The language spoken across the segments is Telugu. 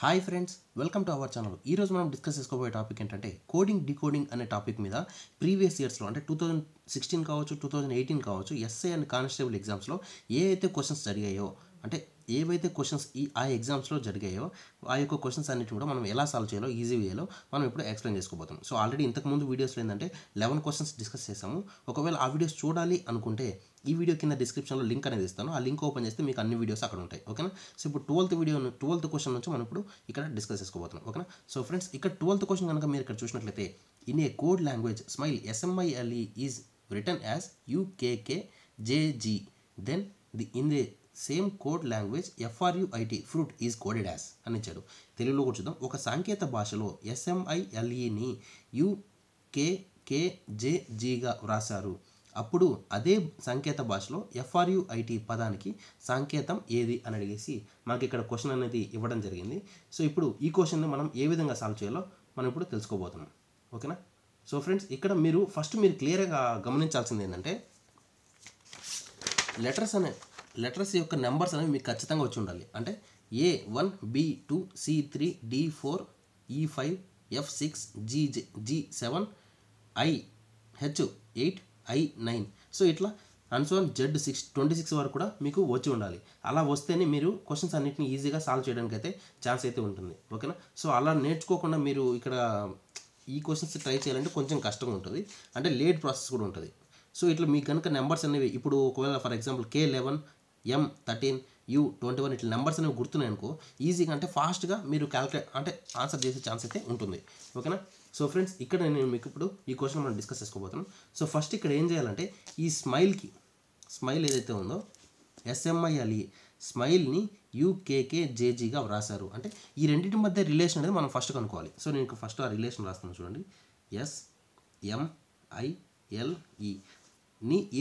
Hi friends welcome to our channel ఈ రోజు మనం డిస్కస్ చేసుకోబోయే టాపిక్ ఏంటంటే కోడింగ్ డీకోడింగ్ అనే టాపిక్ మీద ప్రీవియస్ ఇయర్స్లో అంటే టూ థౌజండ్ సిక్స్టీన్ కావచ్చు టూ థౌజండ్ ఎయిటీన్ కావచ్చు ఎస్ఐ అండ్ కానిస్టేబుల్ ఎగ్జామ్స్లో ఏ అయితే క్వశ్చన్స్ జరిగాయో అంటే ఏవైతే క్వశ్చన్స్ ఈ ఆ ఎగ్జామ్స్లో జరిగాయో ఆ యొక్క క్వశ్చన్స్ అన్నిటి కూడా మనం ఎలా సాల్వ్ చేయాలో ఈజీ వేలో మనం ఇప్పుడు ఎక్స్ప్లెయిన్ చేసుకోబోతున్నాం. సో ఆల్రెడీ ఇంతకుముందు వీడియోస్లో ఏంటంటే లెవెన్ క్వశ్చన్స్ డిస్కస్ చేసాము ఒకవేళ ఆ వీడియోస్ చూడాలి అనుకుంటే ఈ వీడియో కింద డిస్క్రిప్షన్లో లింక్ అనేది ఇస్తాను. ఆ లింక్ ఓపెన్ చేస్తే మీకు అన్ని వీడియోస్ అక్కడ ఉంటాయి. ఓకేనా? సో ఇప్పుడు ట్వెల్త్ వీడియో ట్వెల్త్ క్వశ్చన్ నుంచి మనం ఇప్పుడు ఇక్కడ డిస్కస్ చేసుకోబోతున్నాం. ఓకేనా? సో ఫ్రెండ్స్ ఇక్కడ ట్వెల్త్ క్వశ్చన్ కనుక మీరు ఇక్కడ చూసినట్లయితే in a code language smile SMILE is written as UKK JG then the in the same code language FRUIT fruit is coded as అని ఇచ్చాడు. తెలుగులో కూడా చూద్దాం. ఒక సాంకేత భాషలో ఎస్ఎంఐఎల్ఈని యూకేకేజేజీగా వ్రాసారు అప్పుడు అదే సంకేత భాషలో ఎఫ్ఆర్యుఐటి పదానికి సంకేతం ఏది అని అడిగేసి మనకి ఇక్కడ క్వశ్చన్ అనేది ఇవ్వడం జరిగింది. సో ఇప్పుడు ఈ క్వశ్చన్ని మనం ఏ విధంగా సాల్వ్ చేయాలో మనం ఇప్పుడు తెలుసుకోబోతున్నాం. ఓకేనా? సో ఫ్రెండ్స్ ఇక్కడ మీరు ఫస్ట్ మీరు క్లియర్గా గమనించాల్సింది ఏంటంటే లెటర్స్ అనే లెటర్స్ యొక్క నెంబర్స్ అనేవి మీకు ఖచ్చితంగా వచ్చి ఉండాలి. అంటే A one B two C three D four E five F six G G seven I H eight I nine so ఇట్లా and Z six twenty six వరకు కూడా మీకు వచ్చి ఉండాలి. అలా వస్తేనే మీరు క్వశ్చన్స్ అన్నిటిని ఈజీగా సాల్వ్ చేయడానికి అయితే ఛాన్స్ అయితే ఉంటుంది. ఓకేనా? సో అలా నేర్చుకోకుండా మీరు ఇక్కడ ఈ క్వశ్చన్స్ ట్రై చేయాలంటే కొంచెం కష్టంగా ఉంటుంది. అంటే లేట్ ప్రాసెస్ కూడా ఉంటుంది. సో ఇట్లా మీకు కనుక నెంబర్స్ అనేవి ఇప్పుడు ఒకవేళ for example K eleven M thirteen U twenty one ఇట్లా నెంబర్స్ అనేవి గుర్తున్నాయి అనుకో ఈజీగా అంటే ఫాస్ట్గా మీరు క్యాల్కులేట్ అంటే ఆన్సర్ చేసే ఛాన్స్ అయితే ఉంటుంది. ఓకేనా సో ఫ్రెండ్స్ ఇక్కడ నేను మీకు ఇప్పుడు ఈ క్వశ్చన్ మనం డిస్కస్ చేసుకోబోతున్నాం. సో ఫస్ట్ ఇక్కడ ఏం చేయాలంటే ఈ స్మైల్కి స్మైల్ ఏదైతే ఉందో ఎస్ఎంఐఎల్ఈ స్మైల్ని యూకేకే జేజీగా వ్రాసారు అంటే ఈ రెండింటి మధ్య రిలేషన్ అనేది మనం ఫస్ట్ కనుక్కోవాలి. సో నేను ఫస్ట్ ఆ రిలేషన్ రాస్తాను చూడండి. ఎస్ ఎంఐఎల్ఈని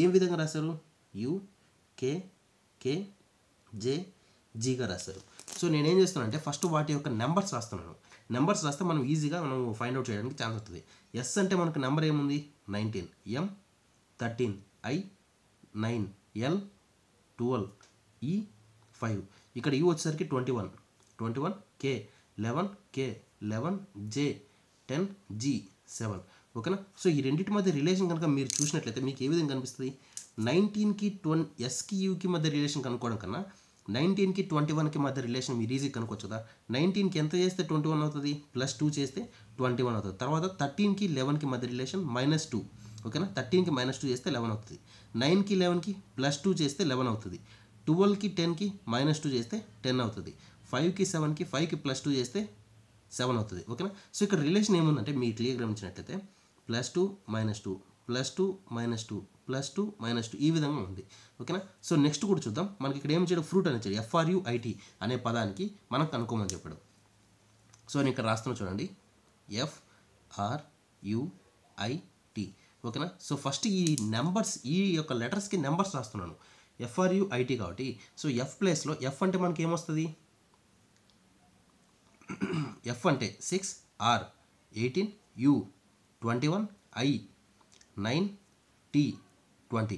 ఏ విధంగా రాశారు? యూకే కే జే జీగా రాశారు. సో నేనేం చేస్తున్నానంటే ఫస్ట్ వాటి యొక్క నెంబర్స్ రాస్తున్నాను. నెంబర్స్ రాస్తే మనం ఈజీగా మనం ఫైండ్ అవుట్ చేయడానికి ఛాన్స్ వస్తుంది. ఎస్ అంటే మనకు నెంబర్ ఏముంది? Nineteen. M? Thirteen. I? Nine. L? Twelve. E? Five. ఇక్కడ ఈ వచ్చేసరికి twenty one. Twenty one K. Eleven K. Eleven J. Ten G. Seven. ఓకేనా? సో ఈ రెండింటి మధ్య రిలేషన్ కనుక మీరు చూసినట్లయితే మీకు ఏ విధంగా కనిపిస్తుంది? నైన్టీన్కి ట్వం ఎస్కి యూకి మధ్య రిలేషన్ కనుక్కోవడం కన్నా నైన్టీన్కి ట్వంటీ వన్కి మధ్య రిలేషన్ మీరు ఈజీ కనుక్కోవచ్చు కదా. నైన్టీన్కి ఎంత చేస్తే ట్వంటీ వన్ అవుతుంది? ప్లస్ టూ చేస్తే ట్వంటీ వన్ అవుతుంది. తర్వాత థర్టీన్కి లెవెన్కి మధ్య రిలేషన్ మైనస్ టూ ఓకేనా? థర్టీన్కి మైనస్ టూ చేస్తే లెవెన్ అవుతుంది. నైన్కి లెవెన్కి ప్లస్ టూ చేస్తే లెవెన్ అవుతుంది. ట్వెల్వ్కి టెన్కి మైనస్ టూ చేస్తే టెన్ అవుతుంది. ఫైవ్కి సెవెన్కి ఫైవ్కి ప్లస్ టూ చేస్తే సెవెన్ అవుతుంది. ఓకేనా? సో ఇక్కడ రిలేషన్ ఏముందంటే మీరు క్లియర్ గమనించినట్లయితే plus two minus two plus two minus two plus two minus two ఈ విధంగా ఉంది. ఓకేనా? సో నెక్స్ట్ కూడా చూద్దాం. మనకి ఇక్కడ ఏం చేయడం? ఫ్రూట్ అని చెప్పాడు ఎఫ్ఆర్యుఐటి అనే పదానికి మనం కనుక్కోమని చెప్పాడు. సో నేను ఇక్కడ రాస్తున్నా చూడండి. ఎఫ్ఆర్యుఐటి ఓకేనా? సో ఫస్ట్ ఈ నెంబర్స్ ఈ యొక్క లెటర్స్కి నెంబర్స్ రాస్తున్నాను. ఎఫ్ఆర్యుఐటి కాబట్టి. సో ఎఫ్ ప్లేస్లో ఎఫ్ అంటే మనకి ఏమొస్తుంది? ఎఫ్ అంటే six R eighteen U twenty one I nine T twenty.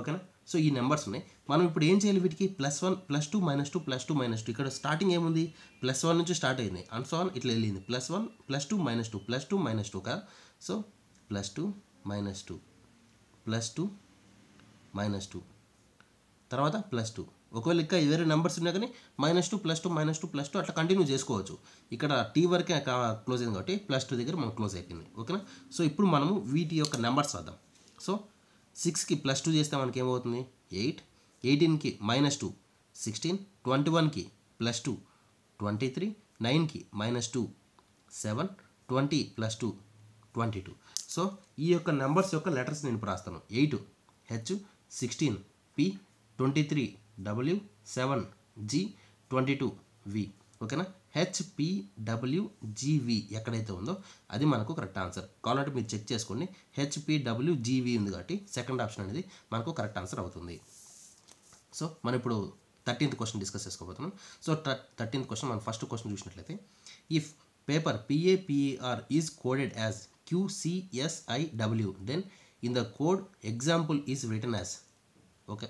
ఓకేనా? సో ఈ నెంబర్స్ ఉన్నాయి. మనం ఇప్పుడు ఏం చేయాలి వీటికి? Plus one plus two minus two plus two minus two. ఇక్కడ స్టార్టింగ్ ఏముంది? ప్లస్ వన్ నుంచి స్టార్ట్ అయింది. అండ్ సో వన్ ఇట్లా వెళ్ళింది. Plus one plus two minus two. Plus two minus two కదా so plus two minus two. Plus two minus two. తర్వాత ప్లస్ టూ. ఒకవేళ ఇంకా వేరే నెంబర్స్ ఉన్నా కానీ minus two plus two minus two plus two అట్లా కంటిన్యూ చేసుకోవచ్చు. ఇక్కడ టీ వరకే క్లోజ్ అయింది కాబట్టి ప్లస్ టూ దగ్గర మనం క్లోజ్ అయిపోయింది. ఓకేనా? సో ఇప్పుడు మనము వీటి యొక్క నెంబర్స్ వద్దాం సో సిక్స్కి ప్లస్ టూ చేస్తే మనకి ఏమవుతుంది ఎయిట్. ఎయిటీన్కి మైనస్ టూ. సిక్స్టీన్. ట్వంటీ వన్కి ప్లస్ టూ. Twenty three. నైన్కి minus two. Seven. Twenty plus two. Twenty two. So ఈ యొక్క నెంబర్స్ యొక్క లెటర్స్ నేను రాస్తాను. Eight. H. Sixteen. P. Twenty three. W. Seven. G. Twenty two. V. ఓకేనా? హెచ్పిడబ్ల్యూజీవి ఎక్కడైతే ఉందో అది మనకు కరెక్ట్ ఆన్సర్ కావాలంటే మీరు చెక్ చేసుకోండి. హెచ్పిడబ్ల్యూజీవి ఉంది కాబట్టి సెకండ్ ఆప్షన్ అనేది మనకు కరెక్ట్ ఆన్సర్ అవుతుంది. సో మనం ఇప్పుడు థర్టీన్త్ క్వశ్చన్ డిస్కస్ చేసుకోబోతున్నాం. సో థర్టీన్త్ క్వశ్చన్ మనం ఫస్ట్ క్వశ్చన్ చూసినట్లయితే if paper PAPR is coded as QCSIW then in the code example is written as okay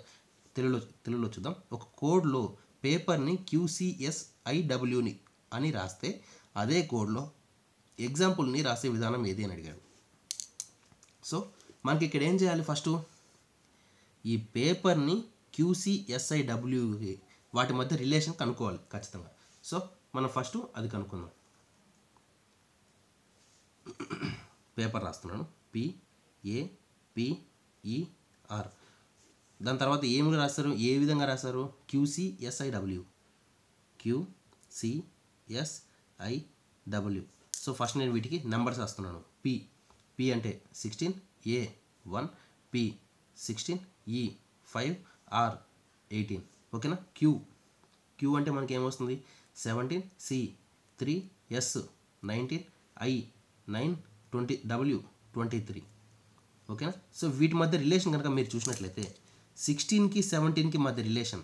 తెలుగులో తెలుగులో చూద్దాం. ఒక కోడ్లో పేపర్ని క్యూసిఎస్ఐడబ్ల్యూని అని రాస్తే అదే కోడ్లో ఎగ్జాంపుల్ని రాసే విధానం ఏది అని అడిగాడు. సో మనకి ఇక్కడ ఏం చేయాలి ఫస్ట్? ఈ పేపర్ని క్యూసీఎస్ఐడబ్ల్యూ వాటి మధ్య రిలేషన్ కనుక్కోవాలి ఖచ్చితంగా. సో మనం ఫస్ట్ అది కనుక్కుందాం. పేపర్ రాస్తున్నాను. పి ఏ పి దాని తర్వాత ఏమి రాస్తారు ఏ విధంగా రాస్తారు క్యూసీఎస్ఐడబ్ల్యూ. ఎస్ఐడబ్ల్యూ సో ఫస్ట్ నేను వీటికి నెంబర్స్ రాస్తున్నాను. పి పి అంటే sixteen A one P sixteen E five R eighteen ఓకేనా క్యూ క్యూ అంటే మనకి ఏమొస్తుంది? Seventeen C three S nineteen I nine twenty W twenty three ఓకేనా సో వీటి మధ్య రిలేషన్ కనుక మీరు చూసినట్లయితే సిక్స్టీన్కి సెవెంటీన్కి మధ్య రిలేషన్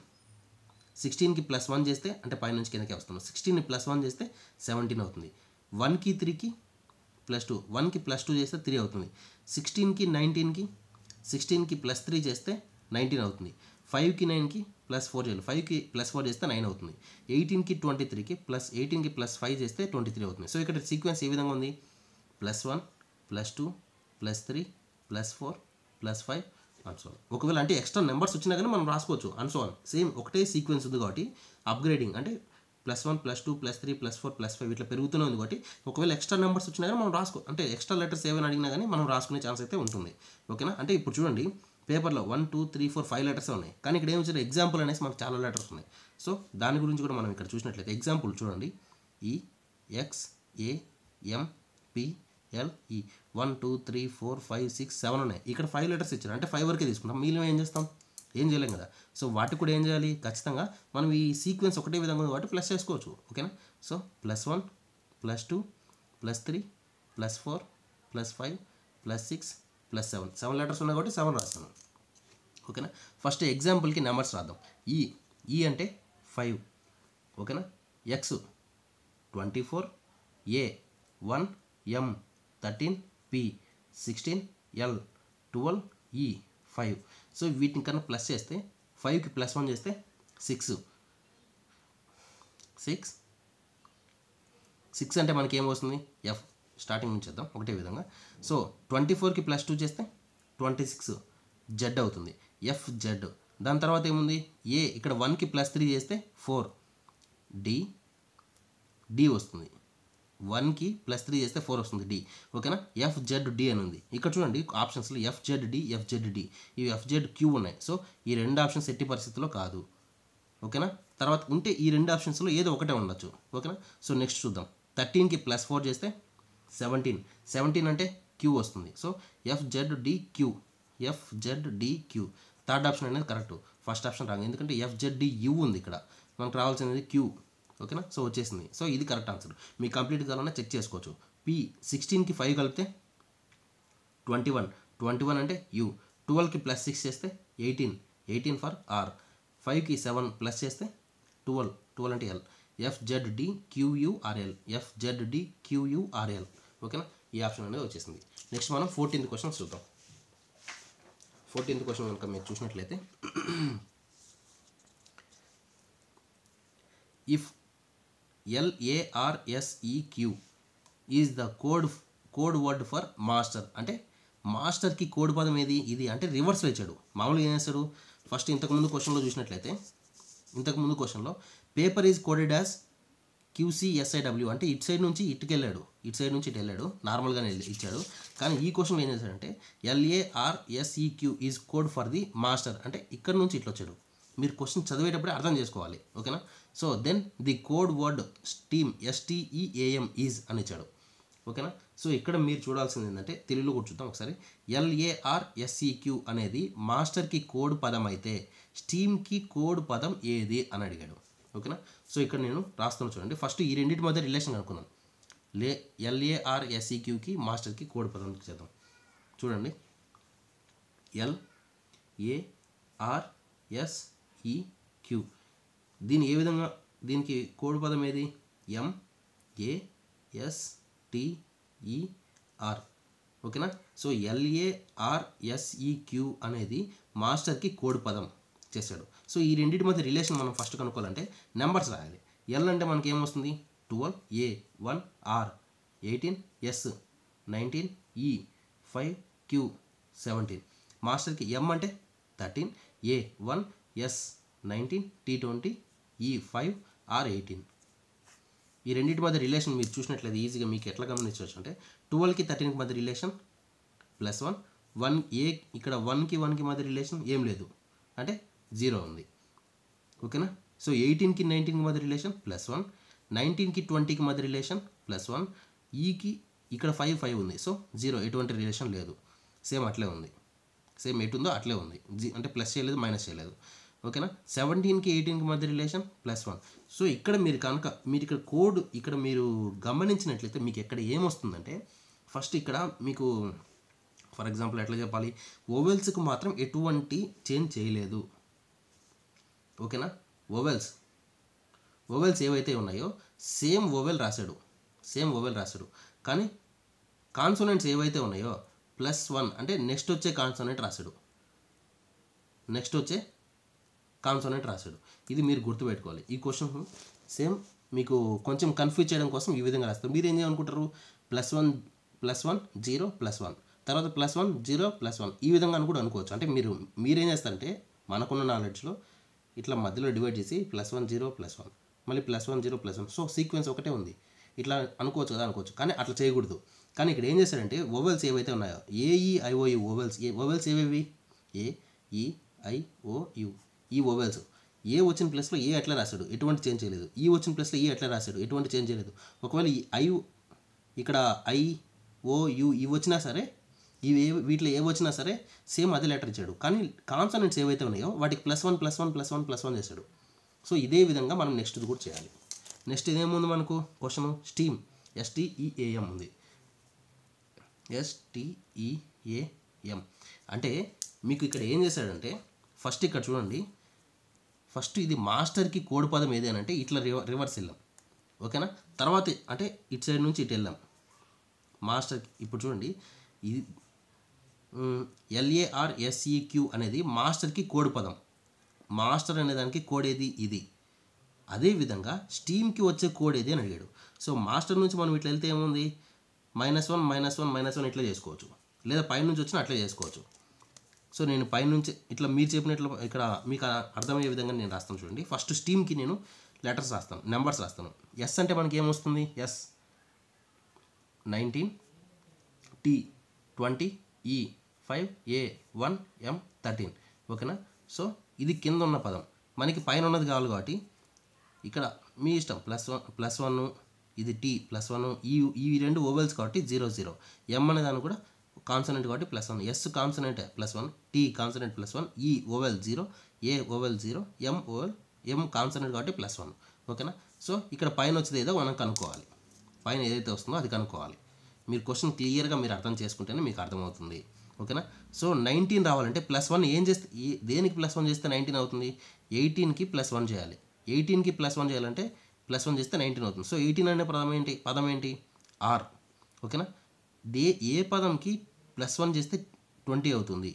సిక్స్టీన్కి ప్లస్ వన్ చేస్తే అంటే పైనుంచి కిందకి వస్తున్నాం. సిక్స్టీన్ని ప్లస్ వన్ చేస్తే సెవెంటీన్ అవుతుంది. వన్కి త్రీకి ప్లస్ టూ. వన్కి ప్లస్ టూ చేస్తే త్రీ అవుతుంది. సిక్స్టీన్కి నైన్టీన్కి సిక్స్టీన్కి ప్లస్ త్రీ చేస్తే నైన్టీన్ అవుతుంది. ఫైవ్కి నైన్కి ప్లస్ ఫోర్ చేయాలి. ఫైవ్కి ప్లస్ ఫోర్ చేస్తే నైన్ అవుతుంది. ఎయిటీన్కి ట్వంటీ త్రీకి ప్లస్ ఎయిటీన్కి ప్లస్ ఫైవ్ చేస్తే ట్వంటీ త్రీ అవుతుంది. సో ఇక్కడ సీక్వెన్స్ ఏ విధంగా ఉంది? Plus one plus two plus three plus four plus five and so ఒకవేళ అంటే ఎక్స్ట్రా నెంబర్స్ వచ్చినా కానీ మనం రాసుకోవచ్చు. అండ్ సో సేమ్ ఒకటే సీక్వెన్స్ ఉంది కాబట్టి అప్గ్రేడింగ్ అంటే plus one plus two plus three plus four plus five ఇట్లా పెరుగుతూనే ఉంది కాబట్టి ఒకవేళ ఎక్స్ట్రా నెంబర్స్ వచ్చినా కానీ మనం రాసుకో అంటే ఎక్స్ట్రా లెటర్స్ ఏమైనా అడిగినా కానీ మనం రాసుకునే ఛాన్స్ అయితే ఉంటుంది. ఓకేనా అంటే ఇప్పుడు చూడండి పేపర్లో one two three four five letters ఉన్నాయి. కానీ ఇక్కడ ఏమి వచ్చారు ఎగ్జాంపుల్ అనేసి మనకు చాలా లెటర్స్ ఉన్నాయి. సో దాని గురించి కూడా మనం ఇక్కడ చూసినట్లయితే ఎగ్జాంపుల్ చూడండి. ఈ X A M P L E one two three four five six seven ఉన్నాయి. ఇక్కడ ఫైవ్ లెటర్స్ ఇచ్చారు. అంటే ఫైవ్ వరకే తీసుకుంటాం. మీలో ఏం చేస్తాం? ఏం చేయలేం కదా. సో వాటికి కూడా ఏం చేయాలి? ఖచ్చితంగా మనం ఈ సీక్వెన్స్ ఒకటే విధంగా ఉంది కాబట్టి ప్లస్ చేసుకోవచ్చు. ఓకేనా so plus one plus two plus three plus four plus five plus six plus seven seven letters ఉన్నాయి కాబట్టి సెవెన్ రాస్తాను ఓకేనా ఫస్ట్ ఎగ్జాంపుల్కి నెంబర్స్ రాద్దాం. ఈ ఈ అంటే ఫైవ్ ఓకేనా X twenty four A one M thirteen P sixteen L twelve E five. So వీటిని కన్నా ప్లస్ చేస్తే ఫైవ్కి ప్లస్ వన్ చేస్తే సిక్స్. సిక్స్? సిక్స్ అంటే మనకి ఏమవుతుంది ఎఫ్. స్టార్టింగ్ నుంచి చేద్దాం ఒకటే విధంగా. సో ట్వంటీ ఫోర్కి ప్లస్ టూ చేస్తే ట్వంటీ సిక్స్. జెడ్ అవుతుంది. F Z. దాని తర్వాత ఏముంది? ఏ ఇక్కడ వన్కి ప్లస్ త్రీ చేస్తే ఫోర్. డి. డి వస్తుంది. వన్కి ప్లస్ త్రీ చేస్తే ఫోర్ వస్తుంది డి. ఓకేనా? ఎఫ్ జెడ్ డి అని ఉంది. ఇక్కడ చూడండి ఆప్షన్స్లో F Z D F Z D ఇవి ఎఫ్ జెడ్ క్యూ ఉన్నాయి. సో ఈ రెండు ఆప్షన్స్ ఎట్టి పరిస్థితుల్లో కాదు. ఓకేనా? తర్వాత ఉంటే ఈ రెండు ఆప్షన్స్లో ఏదో ఒకటే ఉండొచ్చు. ఓకేనా? సో నెక్స్ట్ చూద్దాం. థర్టీన్కి ప్లస్ ఫోర్ చేస్తే సెవెంటీన్ సెవెంటీన్ అంటే క్యూ వస్తుంది. So F Z D Q F Z D Q third option అనేది కరెక్ట్ ఫస్ట్ ఆప్షన్ రాంగ్. ఎందుకంటే ఎఫ్ జెడ్ డి యూ ఉంది ఇక్కడ. మనకు రావాల్సింది క్యూ ఓకేనా? సో వచ్చేసింది. సో ఇది కరెక్ట్ ఆన్సర్ మీకు కంప్లీట్ కావాలన్నా చెక్ చేసుకోవచ్చు. పి సిక్స్టీన్కి ఫైవ్ కలిపితే ట్వంటీ వన్ ట్వంటీ వన్ అంటే యూ ట్వెల్వ్కి ప్లస్ సిక్స్ చేస్తే ఎయిటీన్ ఎయిటీన్ ఫర్ ఆర్ ఫైవ్కి సెవెన్ ప్లస్ చేస్తే ట్వెల్వ్ ట్వెల్వ్ అంటే L F Z D Q U R L F Z D Q U R L ఓకేనా? ఈ ఆప్షన్ అనేది వచ్చేసింది. నెక్స్ట్ మనం ఫోర్టీన్త్ క్వశ్చన్ చూద్దాం. ఫోర్టీన్త్ క్వశ్చన్ కనుక మీరు చూసినట్లయితే if L A R S E Q is the code code word for master అంటే మాస్టర్కి కోడ్ పదం ఏది? ఇది. అంటే రివర్స్లో ఇచ్చాడు మామూలుగా ఏం చేస్తాడు ఫస్ట్ ఇంతకుముందు క్వశ్చన్లో చూసినట్లయితే ఇంతకుముందు క్వశ్చన్లో paper is coded as Q C S I W అంటే ఇటు సైడ్ నుంచి ఇటుకు వెళ్ళాడు ఇటు సైడ్ నుంచి ఇటు వెళ్ళాడు నార్మల్గానే వెళ్ళి- ఇచ్చాడు. కానీ ఈ క్వశ్చన్లో ఏం చేశాడంటే L A R S E Q is code for the master అంటే ఇక్కడ నుంచి ఇట్లా వచ్చాడు మీరు క్వశ్చన్ చదివేటప్పుడే అర్థం చేసుకోవాలి. ఓకేనా? So then the code word steam S T E A M is అని ఇచ్చాడు ఓకేనా? సో ఇక్కడ మీరు చూడాల్సింది ఏంటంటే తెలుగులో కూడా చూద్దాం ఒకసారి. ఎల్ఏఆర్ఎస్ఈక్యూ అనేది మాస్టర్కి కోడ్ పదం అయితే స్టీమ్కి కోడ్ పదం ఏది అని అడిగాడు. ఓకేనా? సో ఇక్కడ నేను రాస్తాను చూడండి. ఫస్ట్ ఈ రెండింటి మధ్య రిలేషన్ కనుక్కుందాం. లే ఎల్ఏఆర్ఎస్ఈక్యూకి మాస్టర్కి కోడ్ పదం చేద్దాం. చూడండి. ఎల్ ఏ దీని ఏ విధంగా దీనికి కోడ్ పదం ఏది? ఎం ఏ ఎస్ ఓకేనా? So L A R S E Q e, అనేది మాస్టర్కి కోడ్ పదం చేశాడు. సో ఈ రెండింటి మధ్య రిలేషన్ మనం ఫస్ట్ కనుక్కోవాలంటే నెంబర్స్ రాయాలి. ఎల్ అంటే మనకి ఏమొస్తుంది twelve A one R eighteen S nineteen E five Q seventeen. మాస్టర్కి ఎం అంటే thirteen A one S nineteen T twenty E five R eighteen ఈ రెండింటి మధ్య రిలేషన్ మీరు చూసినట్లయితే ఈజీగా మీకు ఎట్లా గమనించవచ్చు అంటే ట్వెల్వ్కి థర్టీన్కి మధ్య relation plus one one A ఇక్కడ వన్కి వన్కి మధ్య రిలేషన్ ఏం లేదు. అంటే జీరో ఉంది. ఓకేనా సో ఎయిటీన్కి నైన్టీన్కి మధ్య రిలేషన్ ప్లస్ వన్ నైన్టీన్కి ట్వంటీకి మధ్య రిలేషన్ ప్లస్ వన్ ఈకి ఇక్కడ ఫైవ్ ఫైవ్ ఉంది. సో జీరో ఎటువంటి రిలేషన్ లేదు. సేమ్ అట్లే ఉంది. సేమ్ ఎటు ఉందో అట్లే ఉంది. జీ అంటే ప్లస్ చేయలేదు మైనస్ చేయలేదు. ఓకేనా? సెవెంటీన్కి ఎయిటీన్కి మధ్య రిలేషన్ ప్లస్ వన్ సో ఇక్కడ మీరు కనుక మీరు ఇక్కడ కోడ్ ఇక్కడ మీరు గమనించినట్లయితే మీకు ఎక్కడ ఏమొస్తుందంటే ఫస్ట్ ఇక్కడ మీకు ఫర్ ఎగ్జాంపుల్ ఎట్లా చెప్పాలి? ఓవెల్స్కి మాత్రం ఎటువంటి చేంజ్ చేయలేదు. ఓకేనా? ఓవెల్స్ ఓవెల్స్ ఏవైతే ఉన్నాయో సేమ్ ఓవెల్ రాశాడు. సేమ్ ఓవెల్ రాశాడు. కానీ కాన్సోనెంట్స్ ఏవైతే ఉన్నాయో ప్లస్ వన్ అంటే నెక్స్ట్ వచ్చే కాన్సోనెంట్ రాశాడు. నెక్స్ట్ వచ్చే కాన్సోనెంట్ రాశాడు. ఇది మీరు గుర్తుపెట్టుకోవాలి. ఈ క్వశ్చన్ సేమ్ మీకు కొంచెం కన్ఫ్యూజ్ చేయడం కోసం ఈ విధంగా రాస్తారు మీరు ఏం చేయాలనుకుంటారు? Plus one plus one zero plus one తర్వాత plus one zero plus one ఈ విధంగా అని కూడా అనుకోవచ్చు. అంటే మీరు మీరేం చేస్తారంటే మనకున్న నాలెడ్జ్లో ఇట్లా మధ్యలో డివైడ్ చేసి plus one zero plus one మళ్ళీ plus one zero plus one so sequence ఒకటే ఉంది. ఇట్లా అనుకోవచ్చు కదా అనుకోవచ్చు. కానీ అట్లా చేయకూడదు. కానీ ఇక్కడ ఏం చేశారంటే ఓవెల్స్ ఏవైతే ఉన్నాయో ఏఈఐఓయు ఓవెల్స్ ఏ ఓవెల్స్ ఏవేవి? A E I O U ఈ ఓవెల్స్. ఏ వచ్చిన ప్లేస్లో ఏ ఎట్లా రాశాడు? ఎటువంటి చేంజ్ చేయలేదు. ఈ వచ్చిన ప్లేస్లో ఏ ఎట్లా రాశాడు? ఎటువంటి చేంజ్ చేయలేదు. ఒకవేళ ఈ ఐ ఇక్కడ ఐ ఓ యు ఇవి వచ్చినా సరే ఇవి ఏ వీటిలో ఏ వచ్చినా సరే సేమ్ అదే లెటర్ ఇచ్చాడు. కానీ కాన్సనెంట్స్ ఏవైతే ఉన్నాయో వాటికి plus one plus one plus one plus one చేశాడు. సో ఇదే విధంగా మనం నెక్స్ట్ కూడా చేయాలి. నెక్స్ట్ ఇదేముంది మనకు? క్వశ్చన్ స్టీమ్ ఎస్టీఈఏఎం ఉంది. ఎస్టీఈఏఎం అంటే మీకు ఇక్కడ ఏం చేశాడంటే ఫస్ట్ ఇక్కడ చూడండి. ఫస్ట్ ఇది మాస్టర్కి కోడ్ పదం ఏదేనంటే ఇట్లా రివర్ రివర్స్ వెళ్ళాం. ఓకేనా? తర్వాత అంటే ఇటు సైడ్ నుంచి ఇటు వెళ్ళాం. మాస్టర్ ఇప్పుడు చూడండి. ఇది ఎల్ఏఆర్ ఎస్ఈక్యూ అనేది మాస్టర్కి కోడ్ పదం. మాస్టర్ అనే దానికి కోడ్ ఏది? ఇది. అదేవిధంగా స్టీమ్కి వచ్చే కోడ్ ఏది అని అడిగాడు. సో మాస్టర్ నుంచి మనం ఇట్లా వెళ్తే ఏముంది? Minus one minus one minus one ఇట్లా చేసుకోవచ్చు. లేదా పైన నుంచి వచ్చినా అట్లే చేసుకోవచ్చు. సో నేను పైనుంచి ఇట్లా మీరు చెప్పినట్లు ఇక్కడ మీకు అర్థమయ్యే విధంగా నేను రాస్తాను చూడండి. ఫస్ట్ స్టీమ్కి నేను లెటర్స్ రాస్తాను నెంబర్స్ రాస్తాను. ఎస్ అంటే మనకి ఏమొస్తుంది? S nineteen T twenty E five A one M thirteen ఓకేనా సో ఇది కింద ఉన్న పదం. మనకి పైన ఉన్నది కావాలి కాబట్టి ఇక్కడ మీ ఇష్టం. ప్లస్ వన్ ప్లస్ వన్ ఇది టీ ప్లస్ వన్ ఈ ఈ రెండు ఓవెల్స్ కాబట్టి జీరో జీరో ఎం అనే దాన్ని కూడా కాన్సనెంట్ కాబట్టి plus one S consonant plus one T consonant plus one E vowel zero A vowel zero M vowel M consonant కాబట్టి ప్లస్ వన్ ఓకేనా సో ఇక్కడ పైన వచ్చేది ఏదో మనం కనుక్కోవాలి. పైన ఏదైతే వస్తుందో అది కనుక్కోవాలి. మీరు క్వశ్చన్ క్లియర్గా మీరు అర్థం చేసుకుంటేనే మీకు అర్థమవుతుంది. ఓకేనా సో నైన్టీన్ రావాలంటే ప్లస్ వన్ ఏం చేస్తే దేనికి ప్లస్ వన్ చేస్తే నైన్టీన్ అవుతుంది? ఎయిటీన్కి ప్లస్ వన్ చేయాలి. ఎయిటీన్కి ప్లస్ వన్ చేయాలంటే ప్లస్ వన్ చేస్తే నైన్టీన్ అవుతుంది. సో ఎయిటీన్ అనే పదం ఏంటి? పదం ఏంటి? ఆర్ ఓకేనా దే ఏ పదంకి ప్లస్ వన్ చేస్తే ట్వంటీ అవుతుంది.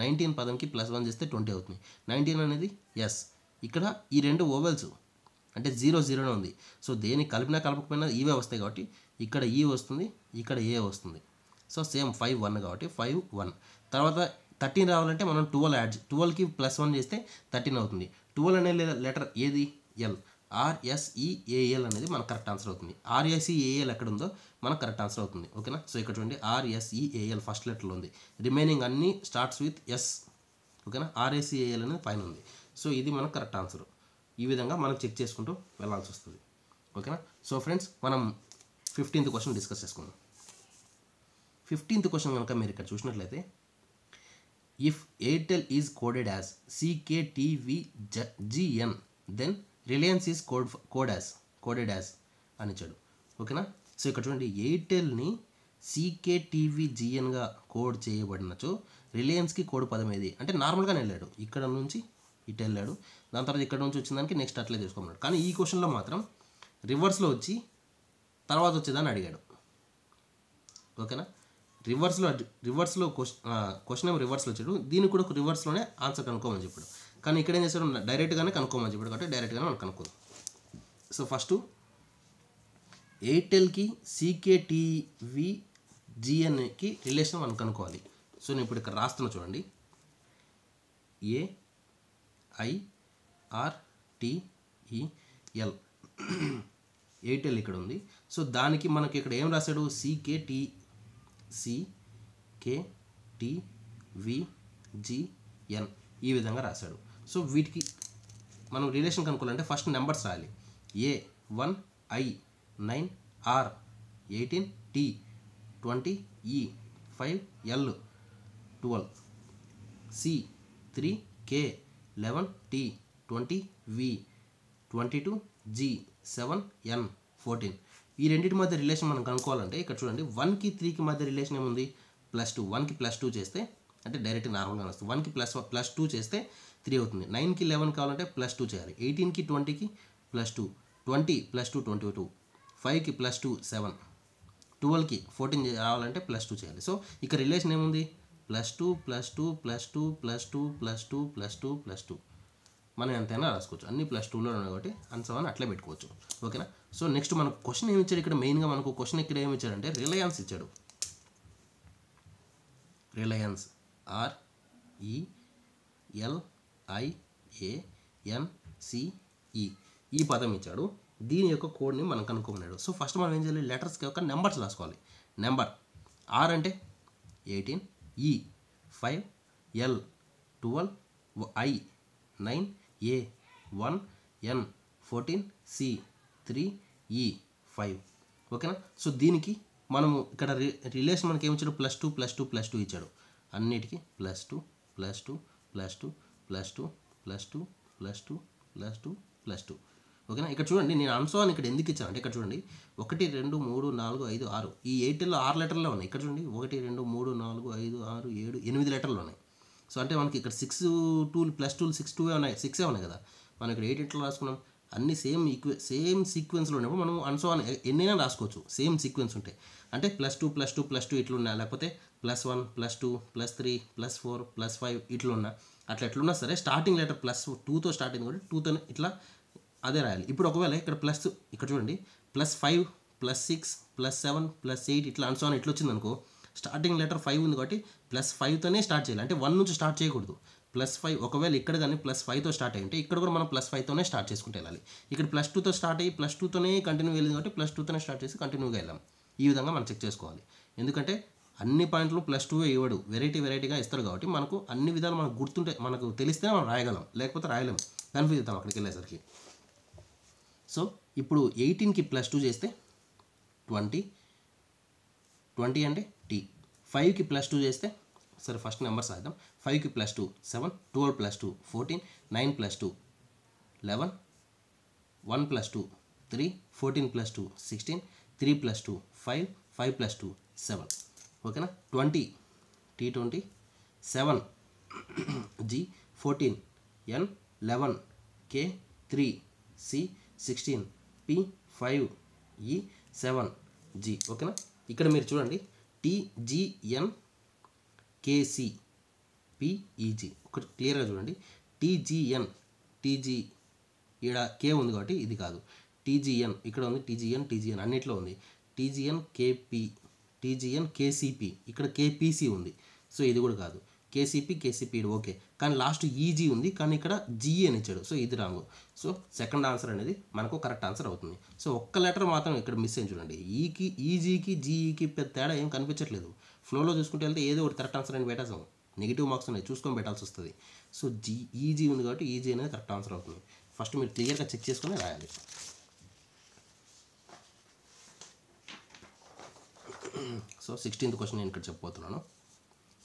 నైన్టీన్ పదంకి ప్లస్ వన్ చేస్తే ట్వంటీ అవుతుంది. నైన్టీన్ అనేది ఎస్. ఇక్కడ ఈ రెండు ఓవెల్స్ అంటే జీరో జీరోనే ఉంది. సో దేనికి కలిపినా కలపకపోయినా ఈవే వస్తాయి కాబట్టి ఇక్కడ ఈ వస్తుంది ఇక్కడ ఏ వస్తుంది. సో సేమ్ ఫైవ్ వన్ కాబట్టి ఫైవ్ వన్. తర్వాత థర్టీన్ రావాలంటే మనం ట్వెల్వ్ యాడ్ ట్వెల్వ్కి ప్లస్ వన్ చేస్తే థర్టీన్ అవుతుంది. ట్వెల్వ్ అనే లెటర్ ఏది? L. R S E A L అనేది మనకు కరెక్ట్ ఆన్సర్ అవుతుంది. ఆర్ఎస్ఈఏఎల్ ఎక్కడ ఉందో మనకు కరెక్ట్ ఆన్సర్ అవుతుంది. ఓకేనా సో ఇక్కడ చూడండి ఆర్ఎస్ఈఏఎల్ ఫస్ట్ లెటర్లో ఉంది. రిమైనింగ్ అన్నీ స్టార్ట్స్ విత్ ఎస్ ఓకేనా ఆర్ఎస్ఈఏఎల్ అనేది పైన ఉంది. సో ఇది మనకు కరెక్ట్ ఆన్సర్ ఈ విధంగా మనం చెక్ చేసుకుంటూ వెళ్ళాల్సి వస్తుంది. ఓకేనా సో ఫ్రెండ్స్ మనం ఫిఫ్టీన్త్ క్వశ్చన్ డిస్కస్ చేసుకుందాం. ఫిఫ్టీన్త్ క్వశ్చన్ కనుక మీరు ఇక్కడ చూసినట్లయితే if Airtel is coded as C K T V G N then Reliance is code code as coded as అని ఇచ్చాడు. ఓకేనా? సో ఇక్కడ చూడండి ఎయిర్టెల్ని సీకేటీవీ జిఎన్గా కోడ్ చేయబడినచో రిలయన్స్కి కోడ్ పదం ఏది? అంటే నార్మల్గానే వెళ్ళాడు. ఇక్కడ నుంచి ఇటు వెళ్ళాడు. దాని తర్వాత ఇక్కడ నుంచి వచ్చిన దానికి నెక్స్ట్ అట్లే చేసుకోమన్నాడు. కానీ ఈ క్వశ్చన్లో మాత్రం రివర్స్లో వచ్చి తర్వాత వచ్చేదాన్ని అడిగాడు. ఓకేనా? రివర్స్లో రివర్స్లో క్వశ్చన్ క్వశ్చన్ ఏమో రివర్స్లో వచ్చాడు దీనికి కూడా రివర్స్లోనే ఆన్సర్ కనుక్కోమని చెప్పాడు. కానీ ఇక్కడ ఏం చేశారు డైరెక్ట్గానే కనుక్కోమని చెప్పాడు కాబట్టి డైరెక్ట్గానే మనం కనుక్కుందాం. సో ఫస్ట్ ఎయిర్టెల్కి సీకేటీవీ జిఎన్కి రిలేషన్ మనం కనుక్కోవాలి. సో నేను ఇప్పుడు ఇక్కడ రాస్తున్నా చూడండి. A I R T E L Airtel ఇక్కడ ఉంది. సో దానికి మనకి ఇక్కడ ఏం రాశాడు? సికేటి సికేటివిజిఎన్ ఈ విధంగా రాశాడు. సో వీటికి మనం రిలేషన్ కనుక్కోవాలంటే ఫస్ట్ నెంబర్స్ రాయాలి. A one I nine R eighteen T twenty E five L twelve C three K eleven T twenty V twenty two G seven N fourteen ఈ రెండింటి మధ్య రిలేషన్ మనం కనుక్కోవాలంటే ఇక్కడ చూడండి వన్కి త్రీకి మధ్య రిలేషన్ ఏముంది? ప్లస్ టూ వన్కి ప్లస్ టూ చేస్తే అంటే డైరెక్ట్ నార్మల్గా వస్తుంది. వన్కి ప్లస్ ప్లస్ టూ చేస్తే త్రీ అవుతుంది. నైన్కి లెవెన్ కావాలంటే ప్లస్ టూ చేయాలి. ఎయిటీన్కి ట్వంటీకి plus two. Twenty plus two twenty two. ఫైవ్కి ప్లస్ టూ సెవెన్. ట్వెల్వ్కి ఫోర్టీన్ రావాలంటే ప్లస్ టూ చేయాలి. సో ఇక్కడ రిలేషన్ ఏముంది? Plus two plus two plus two plus two plus two plus two plus two. మనం ఎంతైనా రాసుకోవచ్చు. అన్ని ప్లస్ టూలో ఉన్నాయి కాబట్టి ఆన్సర్ అని అట్లే పెట్టుకోవచ్చు. ఓకేనా? సో నెక్స్ట్ మనకు క్వశ్చన్ ఏమి ఇచ్చాడు? ఇక్కడ మెయిన్గా మనకు క్వశ్చన్ ఇక్కడ ఏమి ఇచ్చాడంటే రిలయన్స్ ఇచ్చాడు. రిలయన్స్. ఆర్ ఐఏఎన్సిఈ ఈ. పదం ఇచ్చాడు. దీని యొక్క కోడ్ని మనం కనుక్కోమన్నాడు. సో ఫస్ట్ మనం ఏం చేయాలి? లెటర్స్కి యొక్క నెంబర్స్ రాసుకోవాలి. నెంబర్ ఆర్ అంటే eighteen E. Five L twelve I nine A one N fourteen C three E five. ఓకేనా? సో దీనికి మనము ఇక్కడ రి రిలేషన్ మనకి ఏమి ఇచ్చాడు? Plus two plus two plus two ఇచ్చాడు. అన్నిటికీ plus two plus two plus two plus two plus two plus two plus two plus two. ఓకేనా? ఇక్కడ చూడండి నేను అంశాన్ని ఇక్కడ ఎందుకు ఇచ్చాను? అంటే ఇక్కడ చూడండి ఒకటి రెండు మూడు నాలుగు ఐదు ఆరు. ఈ ఎయిట్లో ఆరు లెటర్లో ఉన్నాయి. ఇక్కడ చూడండి ఒకటి రెండు మూడు నాలుగు ఐదు ఆరు ఏడు ఎనిమిది లెటర్లు ఉన్నాయి. సో అంటే మనకి ఇక్కడ six two plus two six two ఉన్నాయి సిక్సే ఉన్నాయి కదా? మనం ఇక్కడ ఎయిట్ ఎట్లా రాసుకున్నాం? అన్ని సేమ్ ఈక్వే సేమ్ సీక్వెన్స్లో ఉన్నప్పుడు మనం అన్సో అని ఎన్నైనా రాసుకోవచ్చు. సేమ్ సీక్వెన్స్ ఉంటాయి అంటే plus two plus two plus two ఇట్లున్నా లేకపోతే plus one plus two plus three plus four plus five ఇట్లున్నా. అట్లా ఎట్లున్నా సరే స్టార్టింగ్ లెటర్ ప్లస్ టూతో స్టార్ట్ అయింది కాబట్టి టూతో ఇట్లా అదే రాయాలి. ఇప్పుడు ఒకవేళ ఇక్కడ ప్లస్ ఇక్కడ చూడండి plus five plus six plus seven plus eight ఇట్లా అన్సో అని ఇట్లా వచ్చింది అనుకో స్టార్టింగ్ లెటర్ ఫైవ్ ఉంది కాబట్టి ప్లస్ ఫైవ్తోనే స్టార్ట్ చేయాలి. అంటే వన్ నుంచి స్టార్ట్ చేయకూడదు. ప్లస్ ఫైవ్ ఒకవేళ ఇక్కడ కానీ ప్లస్ ఫైవ్తో స్టార్ట్ అయ్యి ఉంటే ఇక్కడ కూడా మనం ప్లస్ ఫైవ్తోనే స్టార్ట్ చేసుకుంటూ వెళ్ళాలి. ఇక్కడ ప్లస్ టూతో స్టార్ట్ అయ్యి ప్లస్ టూతోనే కంటిన్యూ వెళ్ళింది కాబట్టి ప్లస్ టూతోనే స్టార్ట్ చేసి కంటిన్యూగా వెళ్ళాం. ఈ విధంగా మనం చెక్ చేసుకోవాలి. ఎందుకంటే అన్ని పాయింట్లు ప్లస్ టూ ఇవ్వడు. వెరైటీ వెరైటీగా ఇస్తారు కాబట్టి మనకు అన్ని విధాలు మనకు గుర్తుంటే మనకు తెలిస్తే మనం రాయగలం. లేకపోతే రాయలేం. కన్ఫ్యూజ్ అవుతాం అక్కడికి వెళ్ళేసరికి. సో ఇప్పుడు ఎయిటీన్కి ప్లస్ టూ చేస్తే ట్వంటీ ట్వంటీ అంటే టీ ఫైవ్కి ప్లస్ టూ చేస్తే సరే ఫస్ట్ నెంబర్స్ రాద్దాం. ఫైవ్కి plus two seven twelve plus two fourteen nine plus two eleven one plus two three fourteen plus two sixteen three plus two five five plus two seven ఓకేనా? Twenty. T twenty. Seven. G fourteen. N eleven. K three. C sixteen. P five. E seven. G. ఓకేనా? ఇక్కడ మీరు చూడండి. టీజీఎన్ కేసి పిఈజీ ఒకటి క్లియర్గా చూడండి. టీజీఎన్ టీజీ ఈడ కే ఉంది కాబట్టి ఇది కాదు. టీజీఎన్ ఇక్కడ ఉంది T G N T G N అన్నిట్లో ఉంది. T G N K P T G N K C P. ఇక్కడ కేపీసీ ఉంది. సో ఇది కూడా కాదు. K C P K C P okay. కానీ లాస్ట్ ఈజీ ఉంది. కానీ ఇక్కడ జీఈ అని ఇచ్చాడు. సో ఇది రాంగ్. సో సెకండ్ ఆన్సర్ అనేది మనకు కరెక్ట్ ఆన్సర్ అవుతుంది. సో ఒక్క లెటర్ మాత్రం ఇక్కడ మిస్ అయింది చూడండి. ఈకి ఈజీకి జీఈకి పెద్ద తేడా ఏం కనిపించట్లేదు. ఫ్లోలో చూసుకుంటే వెళ్తే ఏదో ఒకటి కరెక్ట్ ఆన్సర్ అని పెట్టాము నెగిటివ్ మార్క్స్ ఉన్నాయి. చూసుకొని పెట్టాల్సి వస్తుంది. సో జీ ఈజీ ఉంది కాబట్టి ఈజీ అనేది కరెక్ట్ ఆన్సర్ అవుతుంది. ఫస్ట్ మీరు క్లియర్గా చెక్ చేసుకుని రాయాలి. సో సిక్స్టీన్త్ క్వశ్చన్ నేను ఇక్కడ చెప్పబోతున్నాను.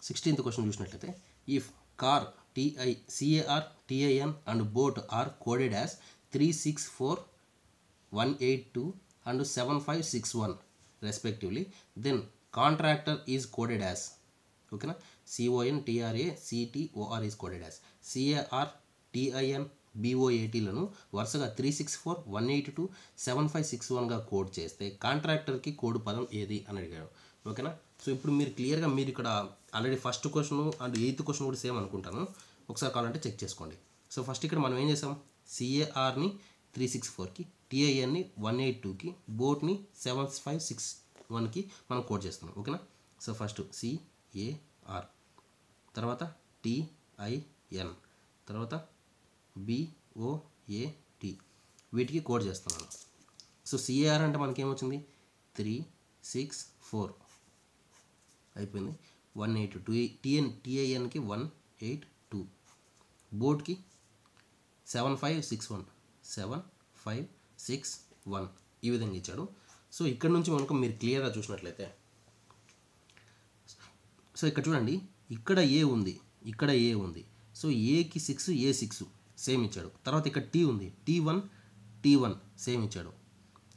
సిక్స్టీన్త్ క్వశ్చన్ చూసినట్లయితే if car T I C A R T I N and boat are coded as three six four one eight two and seven five six one respectively then contractor is coded as ఓకేనా C O N T R A C T O R is coded as C A R T I N బీఓఏటీలను వరుసగా three six four one eight two seven five six వన్గా కోడ్ చేస్తే కాంట్రాక్టర్కి కోడ్ పదం ఏది అని అడిగాడు ఓకేనా? సో ఇప్పుడు మీరు క్లియర్గా మీరు ఇక్కడ already first question and eighth question కూడా సేమ్ అనుకుంటాను. ఒకసారి కావాలంటే చెక్ చేసుకోండి. సో ఫస్ట్ ఇక్కడ మనం ఏం చేసాం? సిఏఆర్ని త్రీ సిక్స్ ఫోర్కి టీఐఎన్ని వన్ ఎయిట్ టూకి బోట్ని సెవెన్ ఫైవ్ సిక్స్ వన్కి మనం కోడ్ చేస్తున్నాం. ఓకేనా? So first C A R తర్వాత టిఐఎన్ తర్వాత బిఓఏటి వీటికి కోడ్ చేస్తున్నాను సో సిఏఆర్ అంటే మనకి ఏమొచ్చింది త్రీ సిక్స్ ఫోర్. అయిపోయింది. One eight two T N టిఐఎన్కి one eight two. బోర్డ్కి seven five six one. Seven five six one. ఈ విధంగా ఇచ్చాడు. సో ఇక్కడ నుంచి మనకు మీరు క్లియర్గా చూసినట్లయితే. సో ఇక్కడ చూడండి. ఇక్కడ ఏ ఉంది? ఇక్కడ ఏ ఉంది? సో ఏకి సిక్స్ ఏ సిక్స్. సేమ్ ఇచ్చాడు. తర్వాత ఇక్కడ టీ ఉంది. T one T one same ఇచ్చాడు.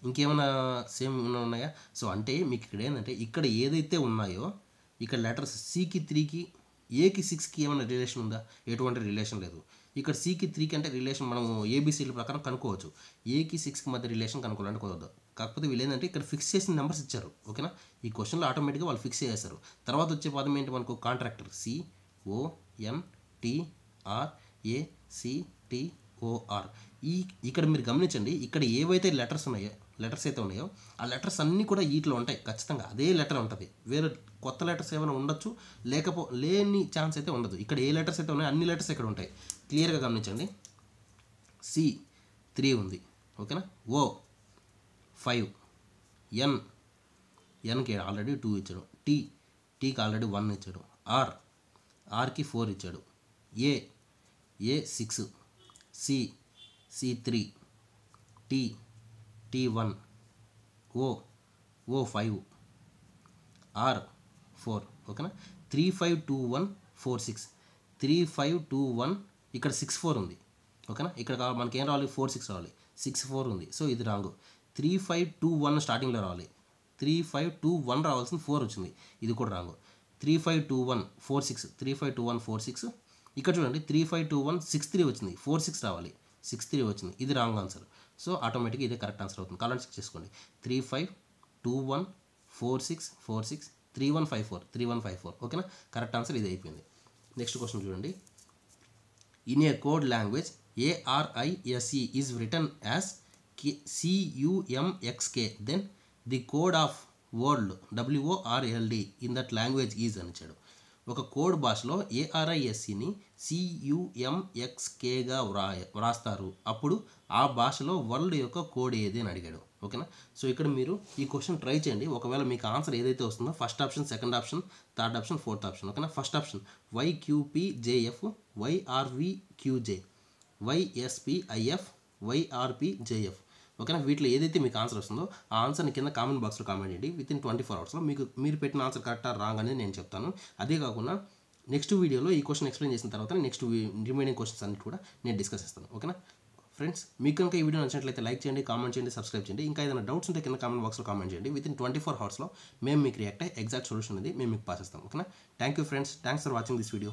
ఇంకేమైనా సేమ్ ఏమైనా ఉన్నాయా? సో అంటే మీకు ఇక్కడ ఏంటంటే ఇక్కడ ఏదైతే ఉన్నాయో ఇక్కడ లెటర్స్ సికి త్రీకి ఏకి సిక్స్కి ఏమైనా రిలేషన్ ఉందా? ఎటువంటి రిలేషన్ లేదు. ఇక్కడ సికి త్రీకి అంటే రిలేషన్ మనం ఏబీసీల ప్రకారం కనుక్కోవచ్చు. ఏకి సిక్స్కి మధ్య రిలేషన్ కనుక్కోవాలంటే కుదరదు. కాకపోతే వీళ్ళు ఏంటంటే ఇక్కడ ఫిక్స్ చేసిన నెంబర్స్ ఇచ్చారు. ఓకేనా? ఈ క్వశ్చన్లో ఆటోమేటిక్గా వాళ్ళు ఫిక్స్ చేస్తారు తర్వాత వచ్చే పదం ఏంటి మనకు? Contractor. C O N T R A C T O R O R ఈ ఇక్కడ మీరు గమనించండి ఇక్కడ ఏవైతే లెటర్స్ ఉన్నాయో లెటర్స్ అయితే ఉన్నాయో ఆ లెటర్స్ అన్నీ కూడా వీటిలో ఉంటాయి ఖచ్చితంగా. అదే లెటర్ ఉంటుంది. వేరే కొత్త లెటర్స్ ఏమైనా ఉండొచ్చు లేకపో లేని ఛాన్స్ అయితే ఉండదు. ఇక్కడ ఏ లెటర్స్ అయితే ఉన్నాయో అన్ని లెటర్స్ ఇక్కడ ఉంటాయి. క్లియర్గా గమనించండి. సి త్రీ ఉంది. ఓకేనా? ఓ ఫైవ్ ఎన్ ఎన్కి ఆల్రెడీ టూ ఇచ్చాడు. టీ టీకి ఆల్రెడీ వన్ ఇచ్చాడు. ఆర్ ఆర్కి ఫోర్ ఇచ్చాడు. A A six C C three T T one O O five R four ఓకేనా? Three five two one four six. Three five two one ఇక్కడ సిక్స్ ఫోర్ ఉంది ఓకేనా? ఇక్కడ కావాలి మనకి ఏం రావాలి? ఫోర్ సిక్స్ రావాలి. సిక్స్ ఫోర్ ఉంది సో ఇది wrong. Three five two one స్టార్టింగ్లో రావాలి. త్రీ ఫైవ్ టూ వన్ రావాల్సింది ఫోర్ వచ్చింది ఇది కూడా wrong. Three five two one four six three five two one four six ఇక్కడ చూడండి three five two one six three వచ్చింది. ఫోర్ సిక్స్ రావాలి. సిక్స్ త్రీ వచ్చింది. ఇది రాంగ్ ఆన్సర్ సో ఆటోమేటిక్గా ఇదే కరెక్ట్ ఆన్సర్ అవుతుంది. కాలం చెక్ చేసుకోండి. Three five two one four six four six three one five four three one five four ఓకేనా కరెక్ట్ ఆన్సర్ ఇది అయిపోయింది. నెక్స్ట్ క్వశ్చన్ చూడండి. In a code language A R I S E is written as C U M X K then the code of world W O R L D in that language is అనిచాడు ఒక కోడ్ భాషలో ఏఆర్ఐఎస్సిని సియుఎంఎక్స్కేగా వ్రాయ వ్రాస్తారు. అప్పుడు ఆ భాషలో వరల్డ్ యొక్క కోడ్ ఏది అని అడిగాడు. ఓకేనా? సో ఇక్కడ మీరు ఈ క్వశ్చన్ ట్రై చేయండి. ఒకవేళ మీకు ఆన్సర్ ఏదైతే వస్తుందో first option second option third option fourth option. ఓకేనా? First option Y Q P J F Y R V Q J Y S P I F Y R P J F ఓకేనా? వీటిలో ఏదైతే మీకు ఆన్సర్ వస్తుందో ఆ ఆన్సర్ని కింద కామెంట్ బాక్స్లో కామెంట్ చేయండి. విత్ ఇన్ ట్వంటీ ఫోర్ అవర్స్లో మీకు మీరు పెట్టిన ఆన్సర్ కరెక్టా రాంగ్ అనేది నేను చెప్తాను. అదే కాకుండా నెక్స్ట్ వీడియోలో ఈ క్వశ్చన్ ఎక్స్ప్లెయిన్ చేసిన తర్వాత నెక్స్ట్ రిమైనింగ్ క్వశ్చన్స్ అన్ని కూడా నేను డిస్కస్ చేస్తాను. ఓకేనా? ఫ్రెండ్స్ మీకు కనుక ఈ వీడియో నచ్చినట్లయితే లైక్ చేయండి కామెంట్ చేయండి సబ్స్క్రైబ్ చేయండి. ఇంకా ఏదైనా డౌట్స్ ఉంటే కింద కామెంట్ బాక్స్లో కామెంట్ చేయండి. విత్ ఇన్ ట్వంటీ ఫోర్ అవర్స్లో మేము మీకు రియాక్ట్ అయ్యి ఎగ్జాక్ట్ సొల్యూషన్ అనేది మేము మీకు పాస్ చేస్తాం. ఓకేనా? Thank you friends thanks for watching this video